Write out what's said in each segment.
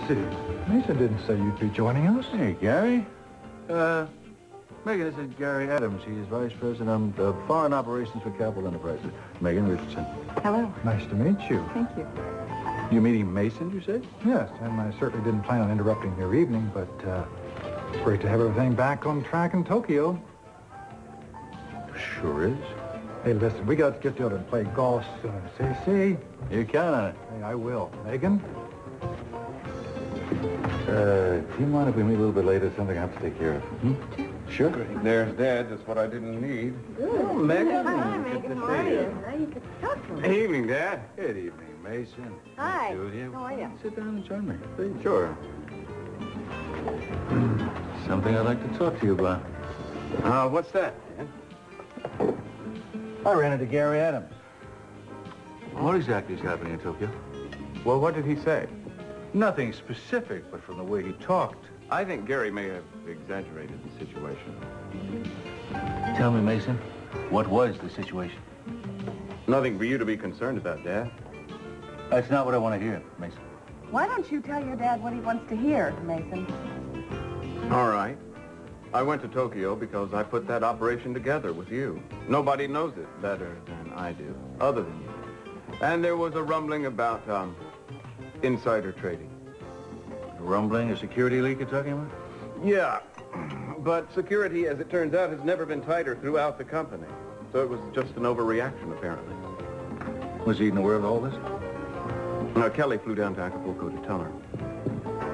Mason. Mason didn't say you'd be joining us. Hey, Gary. Uh, Megan, this is Gary Adams. He is Vice President of Foreign Operations for Capwell Enterprises. Megan Richardson. Hello. Nice to meet you. Thank you. You're meeting Mason, you said? Yes, and I certainly didn't plan on interrupting your evening, but uh, it's great to have everything back on track in Tokyo. Sure is. Hey, listen, we got to get together and play golf soon. See, see? You count on it. Hey, I will. Megan? Uh, do you mind if we meet a little bit later? Something I have to take care of. Hmm? Sure. There's Dad. That's what I didn't need. Oh, Megan. Hi, Good Megan. to How are you. you? Now you can talk to me. Evening, Dad. Good evening, Mason. Hi. Julia. How are you? Sit down and join me, please. Sure. Something I'd like to talk to you about. Uh, what's that, Dad? I ran into Gary Adams. What exactly is happening in Tokyo? Well, what did he say? Nothing specific, but from the way he talked. I think Gary may have exaggerated the situation. Tell me, Mason, what was the situation? Nothing for you to be concerned about, Dad. That's not what I want to hear, Mason. Why don't you tell your dad what he wants to hear, Mason? All right. I went to Tokyo because I put that operation together with you. Nobody knows it better than I do, other than you. And there was a rumbling about um, insider trading. A rumbling, a security leak you're talking about? Yeah, but security, as it turns out, has never been tighter throughout the company. So it was just an overreaction, apparently. Was he aware of all this? Now, Kelly flew down to Acapulco to tell her.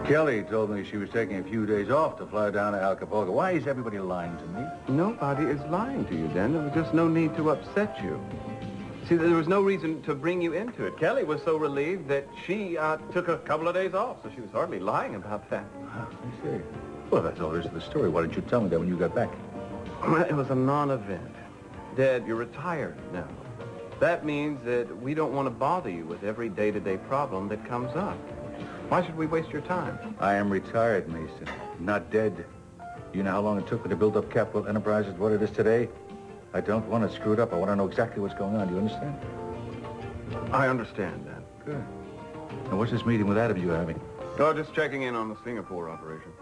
Kelly told me she was taking a few days off to fly down to Acapulco. Why is everybody lying to me? Nobody is lying to you, Dan. There was just no need to upset you. See, there was no reason to bring you into it. Kelly was so relieved that she uh, took a couple of days off, so she was hardly lying about that. I see. Well, that's all there is to the story. Why didn't you tell me that when you got back? It was a non-event. Dad, you're retired now. That means that we don't want to bother you with every day-to-day problem that comes up. Why should we waste your time? I am retired, Mason. Not dead. You know how long it took me to build up Capwell Enterprises what it is today? I don't want to screw it up. I want to know exactly what's going on. Do you understand? I understand that. Good. Now, what's this meeting with Adams you having? Oh, just checking in on the Singapore operation.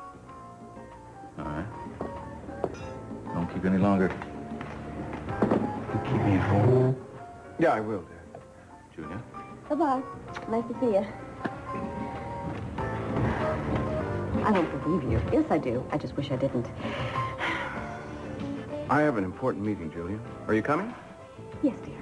All right. Don't keep any longer. Keep me informed. Yeah, I will, Dad. Junior? Bye-bye. Nice to see you. I don't believe you. Yes, I do. I just wish I didn't. I have an important meeting, Julia. Are you coming? Yes, dear.